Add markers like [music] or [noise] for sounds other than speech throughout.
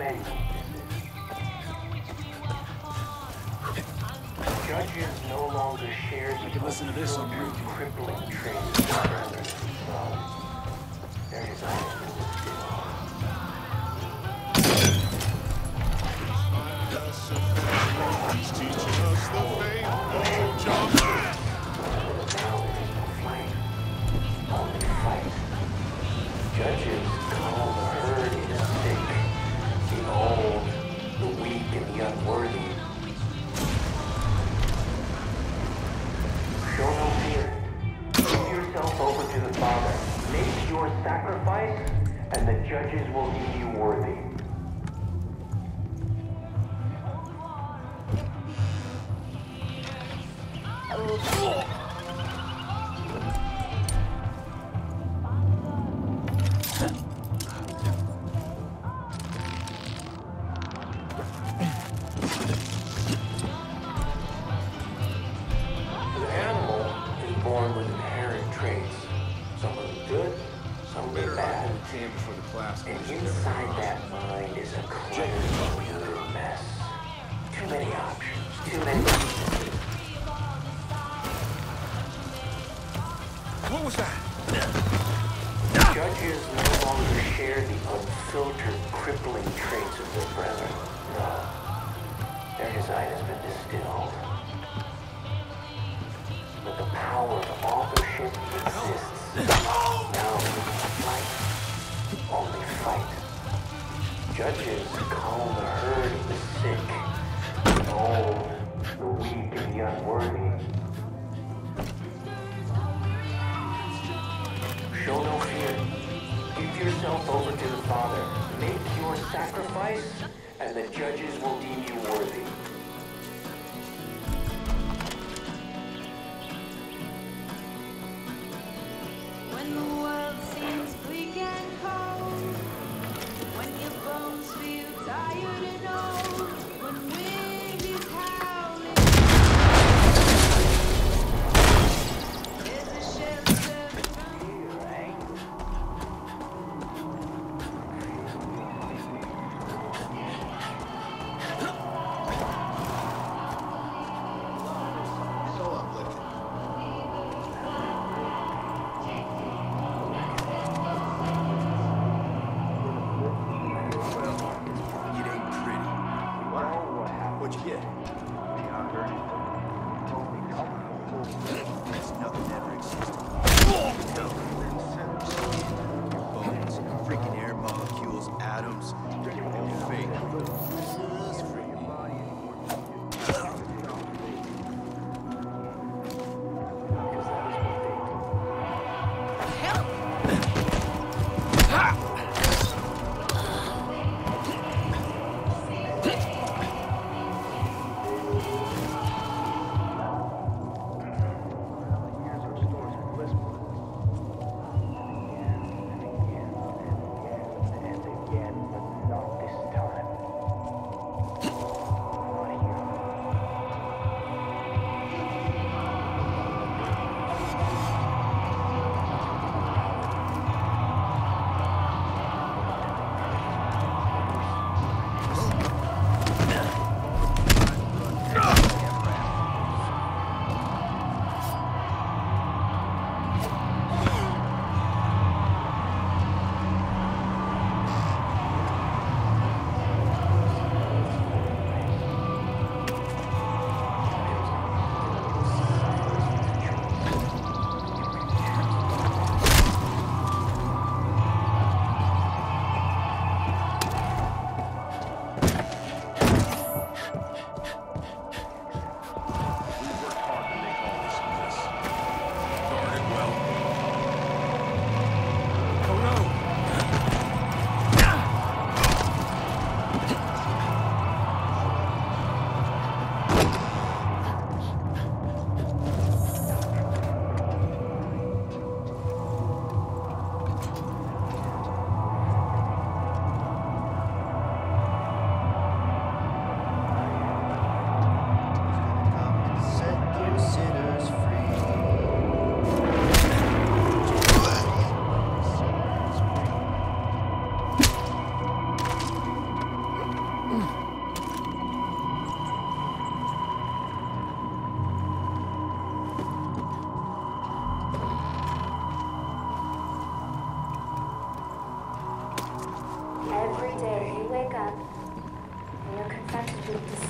options, Judges no longer share the can listen to this on crippling traits yourself over to the Father. Make your sacrifice, and the judges will deem you worthy. Oh, the What was that? Judges no longer share the unfiltered, crippling traits of their brethren. No. Their design has been distilled. But the power of authorship exists. Now we fight. Only fight. Judges call the herd the sick, the old, the weak, and the unworthy. Show no fear. Give yourself over to the Father. Make your sacrifice, and the judges will deem you worthy. Every day you wake up and you're confronted with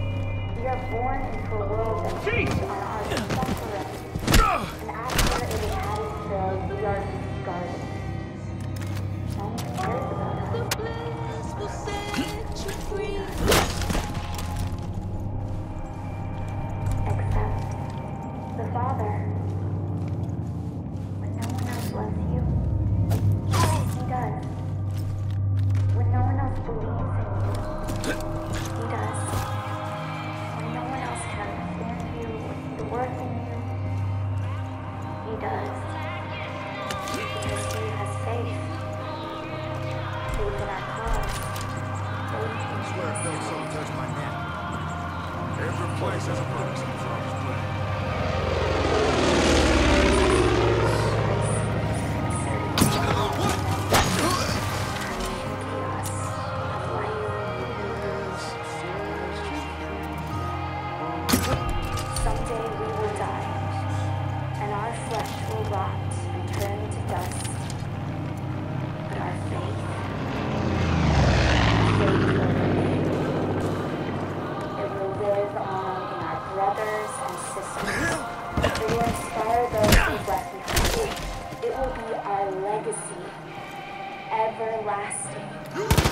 Jeez! does. Has I swear I felt touch my neck. Every place has a purpose legacy everlasting. [gasps]